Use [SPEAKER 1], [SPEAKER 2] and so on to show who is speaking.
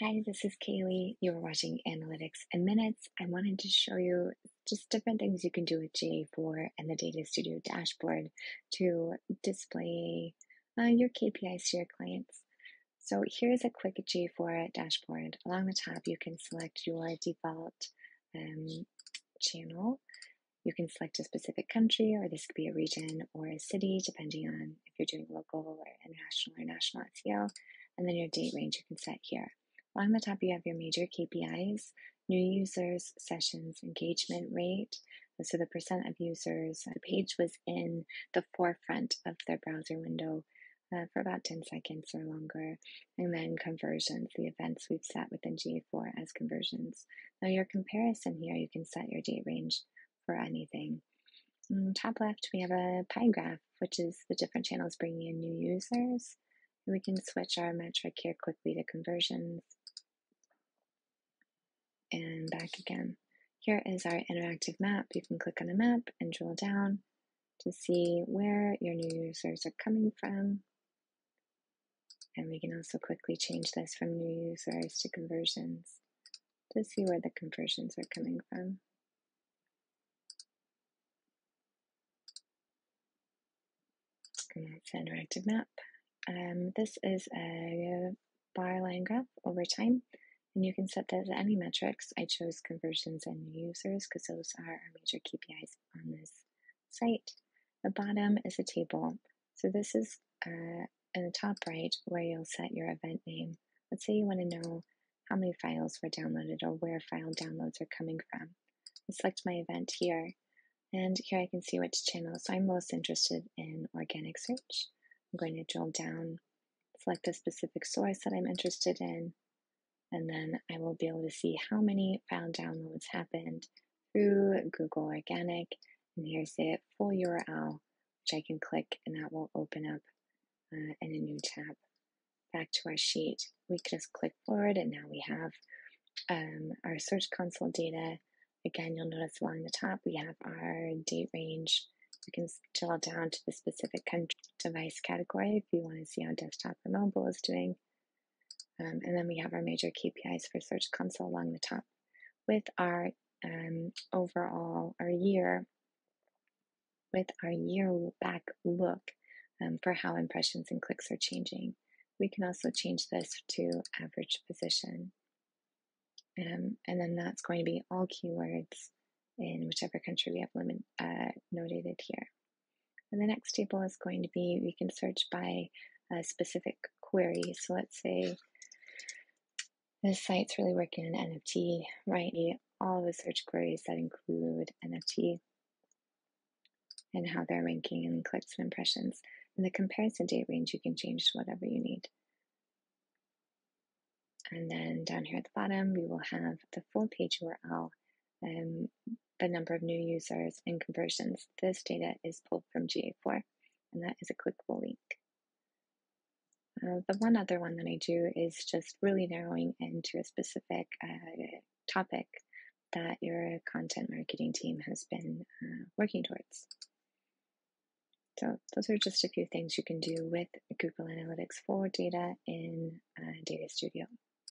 [SPEAKER 1] Hi, this is Kaylee. You're watching Analytics in Minutes. I wanted to show you just different things you can do with GA4 and the Data Studio dashboard to display uh, your KPIs to your clients. So here's a quick GA4 dashboard. Along the top, you can select your default um, channel. You can select a specific country, or this could be a region or a city, depending on if you're doing local or international or national SEO. And then your date range you can set here. Along the top, you have your major KPIs, new users, sessions, engagement rate. So the percent of users, the page was in the forefront of their browser window uh, for about 10 seconds or longer. And then conversions, the events we've set within GA4 as conversions. Now your comparison here, you can set your date range for anything. Mm, top left, we have a pie graph, which is the different channels bringing in new users. we can switch our metric here quickly to conversions and back again. Here is our interactive map. You can click on the map and drill down to see where your new users are coming from. And we can also quickly change this from new users to conversions to see where the conversions are coming from. And that's an interactive map. Um, this is a bar line graph over time. And you can set that to any metrics. I chose conversions and users because those are our major KPIs on this site. The bottom is a table. So this is uh, in the top right where you'll set your event name. Let's say you want to know how many files were downloaded or where file downloads are coming from. I select my event here, and here I can see which channel. So I'm most interested in organic search. I'm going to drill down, select a specific source that I'm interested in, and then I will be able to see how many file downloads happened through Google Organic. And here's the full URL, which I can click, and that will open up uh, in a new tab. Back to our sheet, we just click forward, and now we have um, our Search Console data. Again, you'll notice along the top we have our date range. You can drill down to the specific device category if you want to see how desktop or mobile is doing. Um, and then we have our major KPIs for Search Console along the top with our um, overall, our year, with our year back look um, for how impressions and clicks are changing. We can also change this to average position. Um, and then that's going to be all keywords in whichever country we have limit, uh, notated here. And the next table is going to be, we can search by a specific query. So let's say this site's really working in NFT, right? All the search queries that include NFT and how they're ranking in clicks and impressions. In the comparison date range, you can change to whatever you need. And then down here at the bottom, we will have the full page URL, um, the number of new users, and conversions. This data is pulled from GA4, and that is a clickable link. The one other one that I do is just really narrowing into a specific uh, topic that your content marketing team has been uh, working towards. So, those are just a few things you can do with Google Analytics 4 data in uh, Data Studio.